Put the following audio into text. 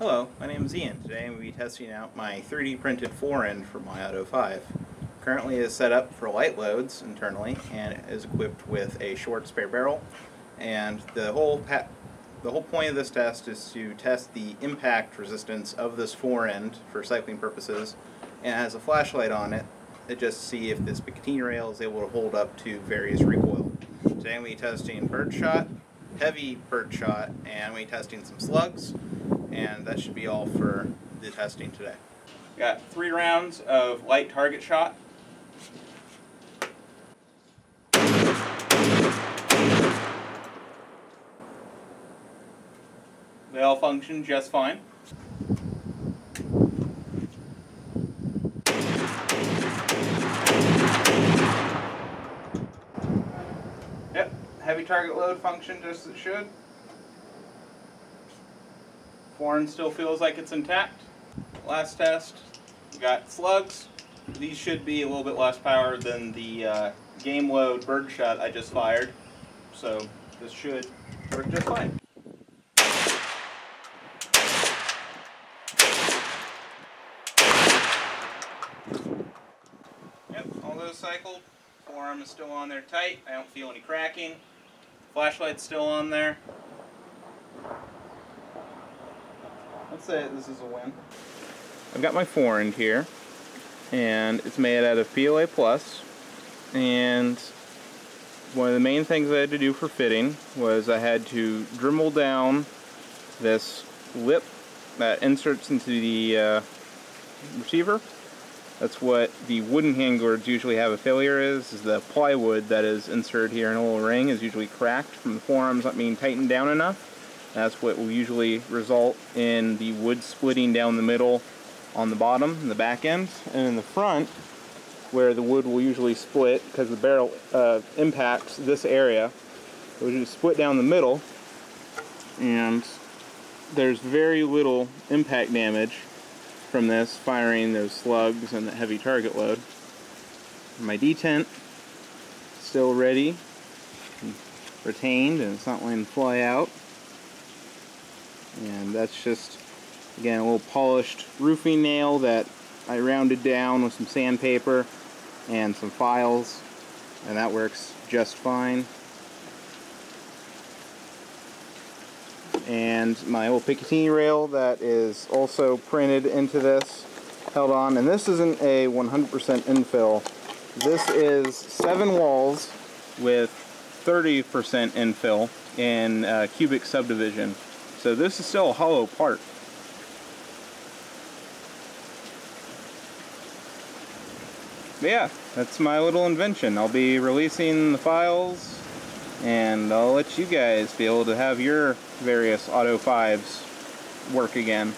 Hello, my name is Ian. Today I'm going to be testing out my 3D printed fore end for my Auto 5. Currently is set up for light loads internally and is equipped with a short spare barrel and the whole the whole point of this test is to test the impact resistance of this fore end for cycling purposes and it has a flashlight on it to just see if this Picatinny rail is able to hold up to various recoil. Today I'm going to be testing birdshot, heavy birdshot, and I'm going to be testing some slugs and that should be all for the testing today. Got three rounds of light target shot. They all function just fine. Yep, heavy target load function just as it should. Horn still feels like it's intact. Last test, we got slugs. These should be a little bit less power than the uh, game load birdshot I just fired. So this should work just fine. Yep, all those cycled. Forearm is still on there tight. I don't feel any cracking. Flashlight's still on there. Let's say this is a win. I've got my forend here, and it's made out of PLA Plus, and one of the main things I had to do for fitting was I had to Dremel down this lip that inserts into the uh, receiver. That's what the wooden handguards usually have a failure is, is the plywood that is inserted here in a little ring is usually cracked from the forearms not being tightened down enough. That's what will usually result in the wood splitting down the middle on the bottom, the back end, and in the front, where the wood will usually split because the barrel uh, impacts this area, it will just split down the middle, and there's very little impact damage from this firing those slugs and the heavy target load. My detent still ready, and retained, and it's not letting fly out and that's just again a little polished roofing nail that I rounded down with some sandpaper and some files and that works just fine. And my old Picatinny rail that is also printed into this held on and this isn't a 100% infill. This is seven walls with 30% infill in uh, cubic subdivision so this is still a hollow part. But yeah, that's my little invention. I'll be releasing the files and I'll let you guys be able to have your various Auto 5s work again.